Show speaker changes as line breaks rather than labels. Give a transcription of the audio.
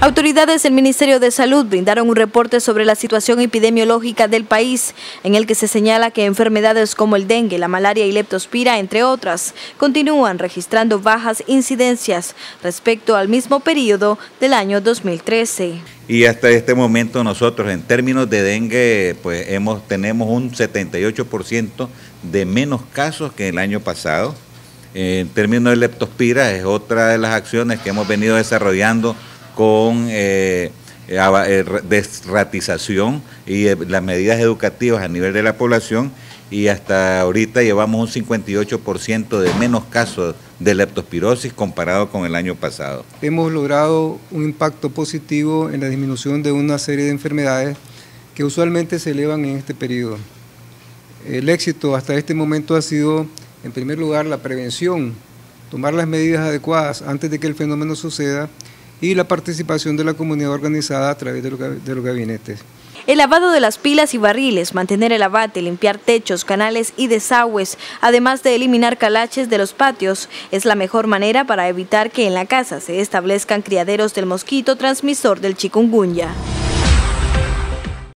Autoridades del Ministerio de Salud brindaron un reporte sobre la situación epidemiológica del país, en el que se señala que enfermedades como el dengue, la malaria y leptospira, entre otras, continúan registrando bajas incidencias respecto al mismo periodo del año 2013.
Y hasta este momento nosotros en términos de dengue pues hemos, tenemos un 78% de menos casos que el año pasado. En términos de leptospira es otra de las acciones que hemos venido desarrollando con eh, eh, eh, desratización y las medidas educativas a nivel de la población y hasta ahorita llevamos un 58% de menos casos de leptospirosis comparado con el año pasado.
Hemos logrado un impacto positivo en la disminución de una serie de enfermedades que usualmente se elevan en este periodo. El éxito hasta este momento ha sido, en primer lugar, la prevención, tomar las medidas adecuadas antes de que el fenómeno suceda y la participación de la comunidad organizada a través de los, gabinetes.
El lavado de las pilas y barriles, mantener el abate, limpiar techos, canales y desagües, además de eliminar calaches de los patios, es la mejor manera para evitar que en la casa se establezcan criaderos del mosquito transmisor del chikungunya.